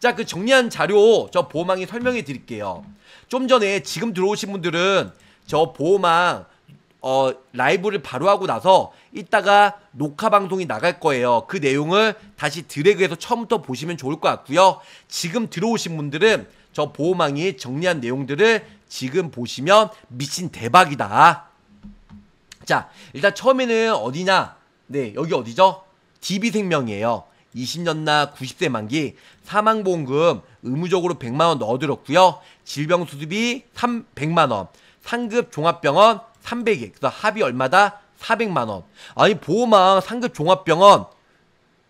자, 그 정리한 자료 저 보호망이 설명해 드릴게요. 좀 전에 지금 들어오신 분들은 저 보호망 어, 라이브를 바로 하고 나서 이따가 녹화 방송이 나갈 거예요. 그 내용을 다시 드래그해서 처음부터 보시면 좋을 것 같고요. 지금 들어오신 분들은 저 보호망이 정리한 내용들을 지금 보시면 미친 대박이다. 자, 일단 처음에는 어디냐? 네, 여기 어디죠? DB생명이에요. 20년 나 90세 만기 사망보험금 의무적으로 100만원 넣어들었고요. 질병수습이 3, 100만원. 상급 종합병원 300개. 그래서 합이 얼마다? 400만원. 아니, 보호망 상급 종합병원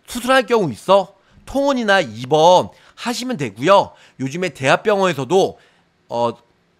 수술할 경우 있어? 통원이나 입원 하시면 되고요. 요즘에 대학병원에서도 어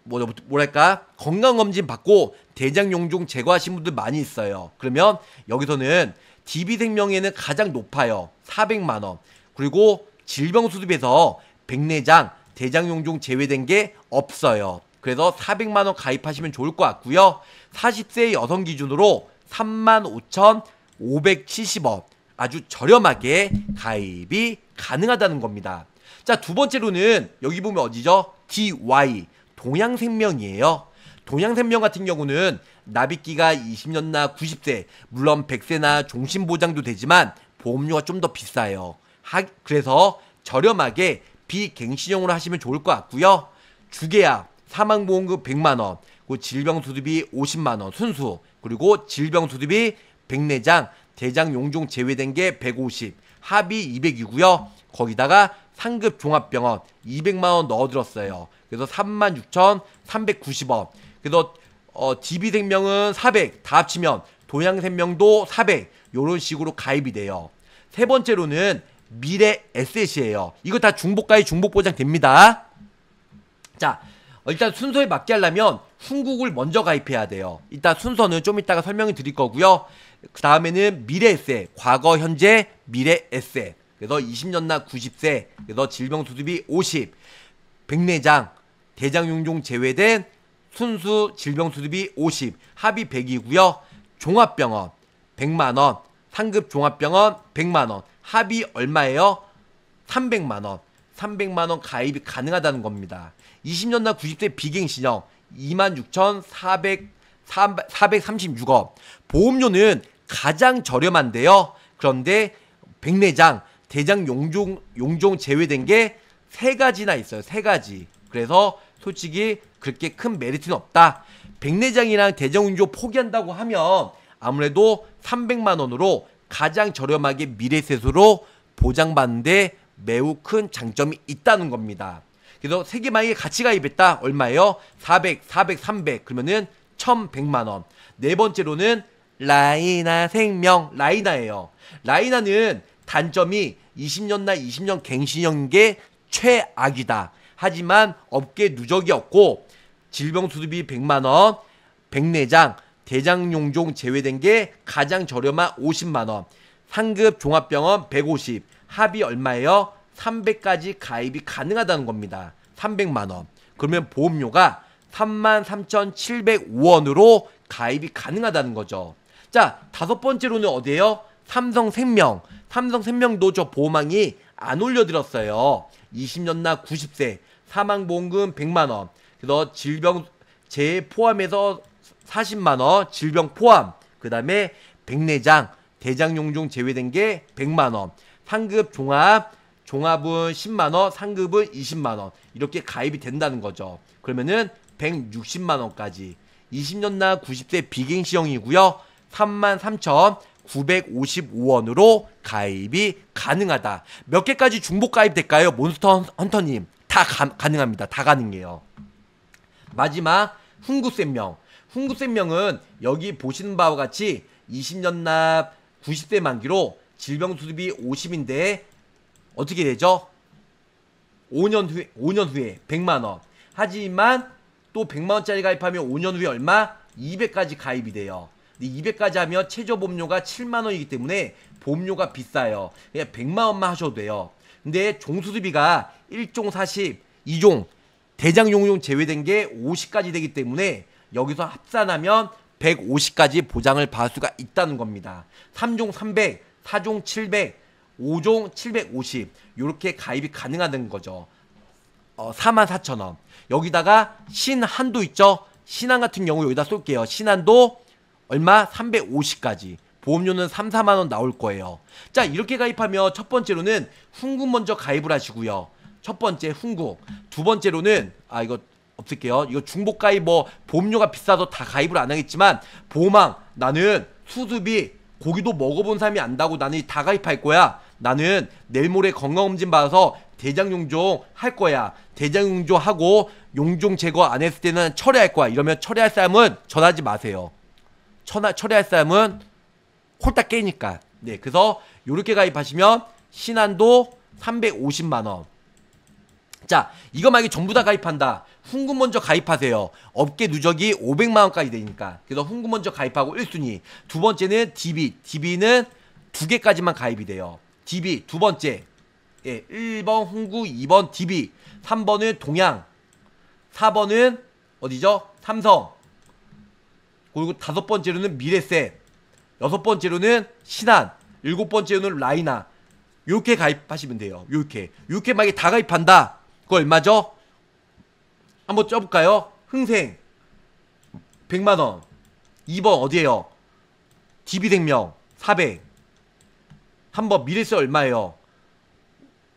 뭐, 뭐랄까 건강검진 받고 대장용종 제거하신 분들 많이 있어요. 그러면 여기서는 DB생명에는 가장 높아요. 400만원. 그리고 질병수습에서 백내장, 대장용종 제외된 게 없어요. 그래서 400만원 가입하시면 좋을 것 같고요. 40세 여성 기준으로 35,570원. 아주 저렴하게 가입이 가능하다는 겁니다. 자, 두 번째로는 여기 보면 어디죠? DY. 동양생명이에요. 동양생명 같은 경우는 납입기가 20년나 90세, 물론 100세나 종신 보장도 되지만 보험료가 좀 더 비싸요. 하, 그래서 저렴하게 비갱신형으로 하시면 좋을 것 같고요. 주계약, 사망보험금 100만원, 그리고 질병수습이 50만원 순수, 그리고 질병수습이 백내장, 대장 용종 제외된 게 150, 합이 200이고요. 거기다가 상급 종합병원 200만 원 넣어들었어요. 그래서 36,390원. 그래서 어, DB생명은 400, 다 합치면 동양생명도 400 요런 식으로 가입이 돼요. 세 번째로는 미래 에셋이에요. 이거 다 중복가입 중복 보장 됩니다. 자, 일단 순서에 맞게 하려면 훈국을 먼저 가입해야 돼요. 일단 순서는 좀 이따가 설명을 드릴 거고요. 그 다음에는 미래 에셋, 과거, 현재, 미래 에셋. 그래서 20년 나 90세, 그래서 질병 수습이 50, 백내장, 대장용종 제외된 순수 질병 수습이 50, 합이 100이고요. 종합병원 100만 원, 상급 종합병원 100만 원, 합이 얼마예요? 300만 원. 300만 원 가입이 가능하다는 겁니다. 20년 나 90세 비갱 신형 26,400 436원. 보험료는 가장 저렴한데요. 그런데 백내장, 대장 용종 용종 제외된 게 세 가지나 있어요. 세 가지. 그래서 솔직히 그렇게 큰 메리트는 없다. 백내장이랑 대장용조 포기한다고 하면 아무래도 300만 원으로 가장 저렴하게 미래세수로 보장받는데 매우 큰 장점이 있다는 겁니다. 그래서 세 개 만약에 같이 가입했다 얼마예요? 400, 400, 300 그러면은 1100만 원. 네 번째로는 라이나 생명 라이나예요. 라이나는 단점이 20년나 20년 갱신형인 게 최악이다. 하지만 업계 누적이 없고 질병 수습이 100만 원, 백내장, 대장 용종 제외된 게 가장 저렴한 50만 원. 상급 종합병원 150. 합이 얼마예요? 300까지 가입이 가능하다는 겁니다. 300만 원. 그러면 보험료가 33,705원으로 가입이 가능하다는 거죠. 자, 다섯 번째로는 어디에요? 삼성생명. 삼성생명도 저 보험왕이 안 올려드렸어요. 20년 나 90세. 사망보험금 100만원. 그래서 질병 재 포함해서 40만원. 질병 포함. 그 다음에 백내장, 대장용종 제외된 게 100만원. 상급 종합, 종합은 10만원, 상급은 20만원. 이렇게 가입이 된다는 거죠. 그러면은 160만원까지. 20년 나 90세 비갱시형이고요. 33,955원으로 가입이 가능하다. 몇 개까지 중복 가입될까요? 몬스터 헌터님. 다 가, 가능합니다. 다 가능해요. 마지막 훈구센명. 훈구센명은 여기 보시는 바와 같이 20년 납 90세 만기로 질병 수습이 50인데 어떻게 되죠? 5년 후에 5년 후에 100만 원. 하지만 또 100만 원짜리 가입하면 5년 후에 얼마? 200까지 가입이 돼요. 근데 200까지 하면 최저 보험료가 7만 원이기 때문에 보험료가 비싸요. 그냥 100만 원만 하셔도 돼요. 근데 종수습비가 1종 40, 2종 대장 용용 제외된 게 50까지 되기 때문에 여기서 합산하면 150까지 보장을 받을 수가 있다는 겁니다. 3종 300, 4종 700, 5종 750 요렇게 가입이 가능하다는 거죠. 어, 44,000원. 여기다가 신한도 있죠? 신한 같은 경우 여기다 쏠게요. 신한도 얼마? 350까지. 보험료는 3, 4만 원 나올 거예요. 자, 이렇게 가입하면 첫 번째로는 훈국 먼저 가입을 하시고요. 첫 번째 훈국. 두 번째로는 아 이거 없을게요. 이거 중복 가입 뭐 보험료가 비싸서 다 가입을 안 하겠지만 보험왕 나는 수습이 고기도 먹어본 사람이 안다고 나는 다 가입할 거야. 나는 내일 모레 건강검진 받아서 대장 용종 할 거야. 대장 용종 하고 용종 제거 안 했을 때는 철회할 거야. 이러면 철회할 사람은 전하지 마세요. 철회할 사람은 홀딱 깨니까. 네, 그래서 요렇게 가입하시면 신한도 350만 원. 자, 이거 만약에 전부 다 가입한다. 훈구 먼저 가입하세요. 업계 누적이 500만 원까지 되니까. 그래서 훈구 먼저 가입하고 1순위. 두 번째는 DB. DB는 두 개까지만 가입이 돼요. DB 두 번째. 예, 1번 훈구, 2번 DB. 3번은 동양. 4번은 어디죠? 삼성. 그리고 다섯 번째로는 미래셋. 여섯 번째로는 신한. 일곱 번째로는 라이나. 요렇게 가입하시면 돼요. 요렇게. 요렇게 만약에 다 가입한다. 그거 얼마죠? 한번 쪄볼까요? 흥생 100만원 2번 어디에요? DB생명 400 한번 미래세 얼마예요?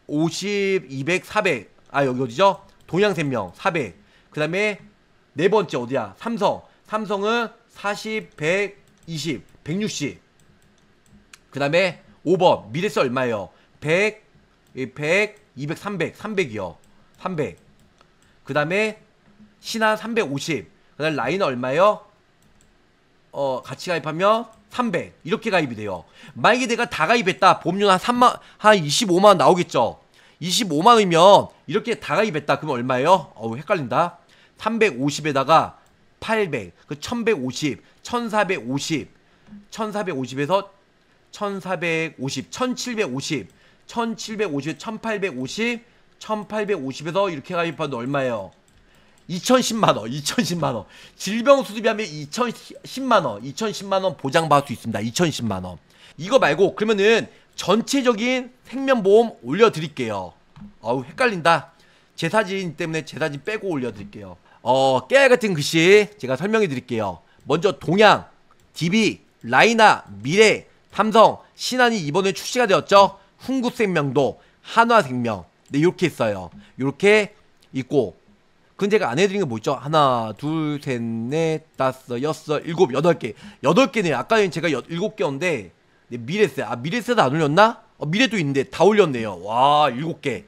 50, 200, 400 아 여기 어디죠? 동양생명 400 그 다음에 네 번째 어디야? 삼성 삼성은 40, 120, 160 그 다음에 5번 미래세 얼마예요? 100, 100, 200, 300 300이요 300. 그 다음에 신한 350. 그 다음에 라인 얼마요? 어, 같이 가입하면 300. 이렇게 가입이 돼요. 만약에 내가 다 가입했다. 보험료 한 3만, 한 25만원 나오겠죠? 25만원이면 이렇게 다 가입했다. 그러면 얼마예요? 어우, 헷갈린다. 350에다가 800, 그 1150, 1450, 1450에서 1450, 1750, 1750, 1850, 1850에서 이렇게 가입하면 얼마예요? 2010만원, 2010만원. 질병 수습하면 2010만원, 2010만원 보장받을 수 있습니다. 2010만원. 이거 말고, 그러면은 전체적인 생명보험 올려드릴게요. 어우, 헷갈린다. 제 사진 때문에 제 사진 빼고 올려드릴게요. 어, 깨알 같은 글씨 제가 설명해 드릴게요. 먼저 동양, DB, 라이나, 미래, 삼성, 신한이 이번에 출시가 되었죠. 훈국생명도, 한화생명, 네, 이렇게 있어요. 이렇게 있고. 근데 제가 안 해드린 게 뭐 있죠? 하나, 둘, 셋, 넷, 다섯, 여섯, 일곱, 여덟 개. 여덟 개네요. 아까 는 제가 여, 일곱 개였는데, 네, 미래세. 아, 미래세도 안 올렸나? 어, 미래도 있는데 다 올렸네요. 와, 일곱 개.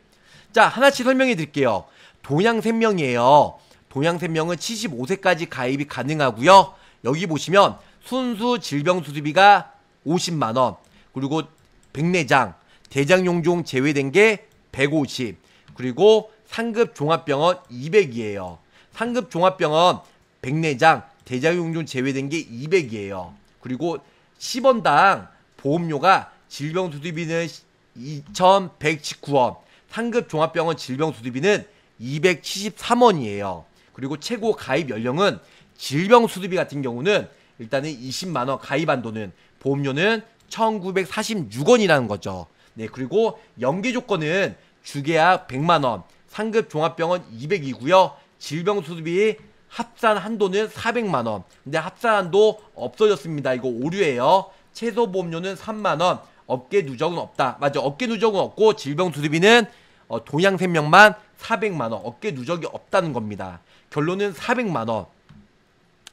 자, 하나씩 설명해 드릴게요. 동양생명이에요. 동양생명은 75세까지 가입이 가능하고요. 여기 보시면 순수 질병수술비가 50만 원, 그리고 백내장, 대장 용종 제외된 게 150. 그리고 상급 종합병원 200이에요. 상급 종합병원 백내장 대장 용종 제외된 게 200이에요. 그리고 10원당 보험료가 질병수술비는 2,119원. 상급 종합병원 질병수술비는 273원이에요. 그리고 최고 가입 연령은 질병수술비 같은 경우는 일단은 20만 원 가입 한도는 보험료는 1946원이라는 거죠. 네, 그리고 연계 조건은 주계약 100만 원, 상급 종합병원 200이고요. 질병수습비 합산 한도는 400만 원. 근데 합산 한도 없어졌습니다. 이거 오류예요. 최소 보험료는 3만 원. 업계 누적은 없다. 맞아. 업계 누적은 없고 질병수습비는 어, 동양 생명만 400만 원. 업계 누적이 없다는 겁니다. 결론은 400만 원.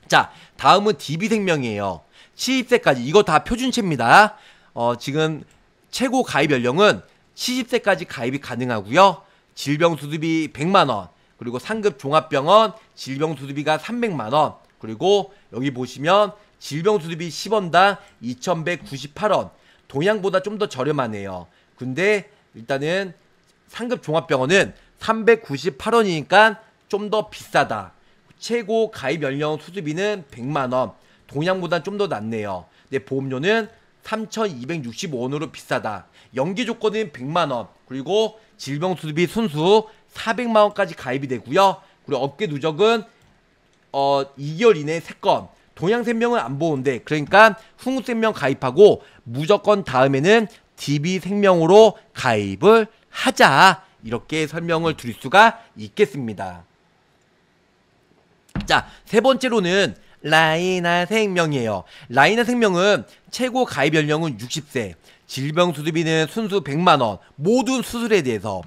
자, 다음은 DB생명이에요. 70세까지. 이거 다 표준체입니다. 어, 지금 최고 가입 연령은 70세까지 가입이 가능하고요. 질병수습비 100만원, 그리고 상급 종합병원 질병수습비가 300만원, 그리고 여기 보시면 질병수습비 10원당 2198원. 동양보다 좀 더 저렴하네요. 근데 일단은 상급 종합병원은 398원이니까 좀 더 비싸다. 최고 가입 연령 수수비는 100만원. 동양보다 좀더 낫네요. 근데 보험료는 3,265원으로 비싸다. 연기 조건은 100만원. 그리고 질병수습비 순수 400만원까지 가입이 되고요. 그리고 업계 누적은 어 2개월 이내 3건. 동양생명은 안 보는데 그러니까 흥우생명 가입하고 무조건 다음에는 DB생명으로 가입을 하자. 이렇게 설명을 드릴 수가 있겠습니다. 자, 세 번째로는 라이나 생명이에요. 라이나 생명은 최고 가입 연령은 60세, 질병 수술비는 순수 100만 원, 모든 수술에 대해서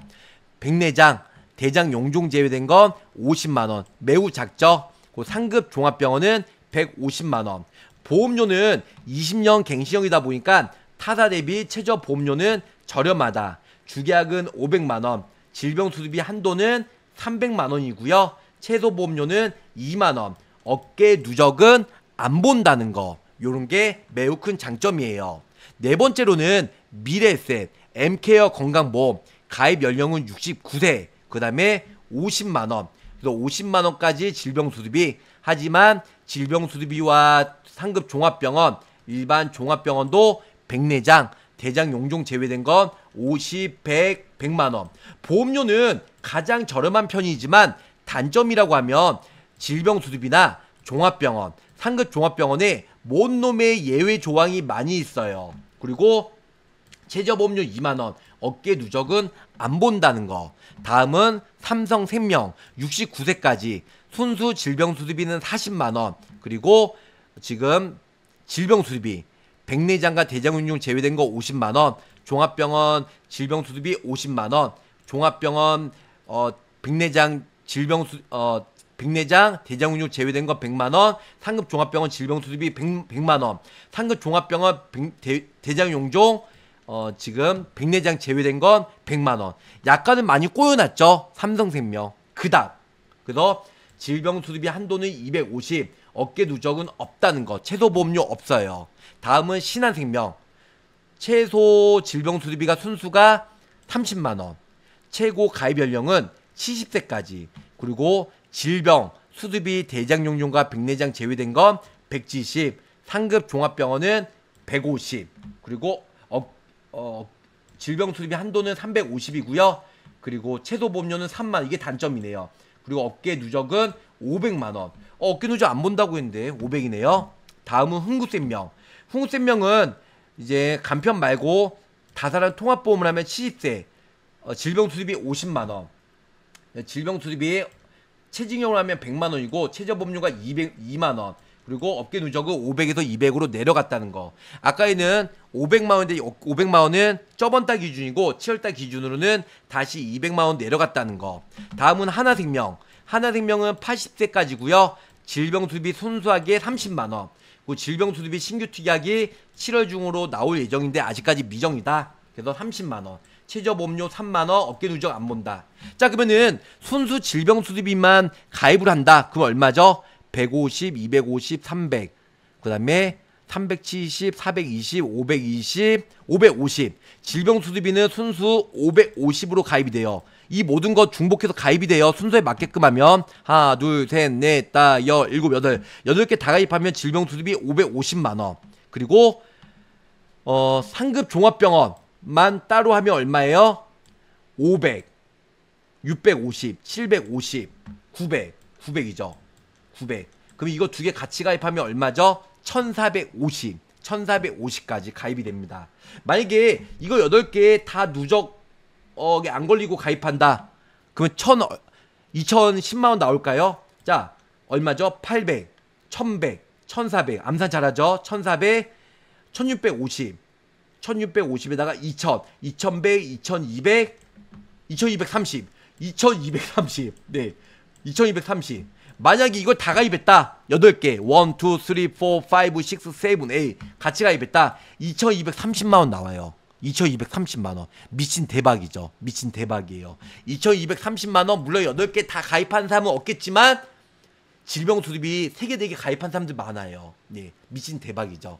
백내장, 대장 용종 제외된 건 50만 원, 매우 작죠. 그 상급 종합병원은 150만 원. 보험료는 20년 갱신형이다 보니까 타사 대비 최저 보험료는 저렴하다. 주계약은 500만 원, 질병 수술비 한도는 300만 원이고요. 최소 보험료는 2만 원. 어깨 누적은 안 본다는 거. 요런 게 매우 큰 장점이에요. 네 번째로는 미래에셋, M케어 건강보험, 가입 연령은 69세, 그 다음에 50만원, 그래서 50만원까지 질병수술비, 하지만 질병수술비와 상급 종합병원, 일반 종합병원도 백내장, 대장 용종 제외된 건 50, 100, 100만원. 보험료는 가장 저렴한 편이지만 단점이라고 하면 질병수술비나 종합병원, 상급 종합병원에 뭔 놈의 예외 조항이 많이 있어요. 그리고 최저보험료 2만원, 어깨 누적은 안 본다는 거. 다음은 삼성생명 69세까지 순수 질병수술비는 40만원, 그리고 지금 질병수술비, 백내장과 대장운용 제외된 거 50만원, 종합병원 질병수술비 50만원, 종합병원 어 백내장 질병수 어 백내장 대장운용 제외된 거 100만 원, 상급 종합병원 질병 수술비 100, 100만 원, 상급 종합병원 백, 대, 대장 용종 어, 지금 백내장 제외된 건 100만 원. 약간은 많이 꼬여놨죠. 삼성생명. 그다음. 그래서 질병 수술비 한도는 250, 어깨 누적은 없다는 거. 최소 보험료 없어요. 다음은 신한생명. 최소 질병 수술비가 순수가 30만 원. 최고 가입 연령은 70세까지. 그리고 질병, 수술비 대장용종과 백내장 제외된 건 170, 상급 종합병원은 150, 그리고 어, 어, 질병 수술비 한도는 350이고요. 그리고 최소 보험료는 3만 이게 단점이네요. 그리고 어깨 누적은 500만 원. 어, 어깨 누적 안 본다고 했는데 500이네요. 다음은 흥구센명. 흥구센명은 이제 간편 말고 다사랑 통합보험을 하면 70세. 어, 질병 수술비 50만 원. 질병 수술비 체증형을 하면 100만 원이고 최저보험료가 200, 2만 원. 그리고 업계 누적은 500에서 200으로 내려갔다는 거. 아까에는 500만 원인데 500만 원은 저번 달 기준이고 7월 달 기준으로는 다시 200만 원 내려갔다는 거. 다음은 하나생명. 하나생명은 80세까지고요. 질병 수비 순수하게 30만 원. 그 질병 수비 신규 특약이 7월 중으로 나올 예정인데 아직까지 미정이다. 그래서 30만 원. 최저보험료 3만원, 어깨 누적 안 본다. 자, 그러면은 순수 질병수술비만 가입을 한다. 그럼 얼마죠? 150, 250, 300. 그 다음에 370, 420, 520, 550. 질병수술비는 순수 550으로 가입이 돼요. 이 모든 것 중복해서 가입이 돼요. 순서에 맞게끔 하면 하나, 둘, 셋, 넷, 다, 여, 일곱, 여덟. 여덟 개 다 가입하면 질병수술비 550만 원. 그리고 어, 상급 종합병원 만 따로 하면 얼마예요? 500, 650, 750, 900, 900이죠. 900. 그럼 이거 두 개 같이 가입하면 얼마죠? 1450, 1450까지 가입이 됩니다. 만약에 이거 8개 다 누적 어게 안 걸리고 가입한다. 그러면 1000 2010만 원 나올까요? 자, 얼마죠? 800, 1100, 1400. 암산 잘하죠? 1400, 1650. 1650에다가 2000, 2100, 2200, 2230, 2230. 네. 2230. 만약에 이걸 다 가입했다. 8개. 1, 2, 3, 4, 5, 6, 7, 8. 같이 가입했다. 2230만원 나와요. 2230만원. 미친 대박이죠. 미친 대박이에요. 2230만원, 물론 8개 다 가입한 사람은 없겠지만, 질병 수술비 3개, 4개 가입한 사람들 많아요. 네. 미친 대박이죠.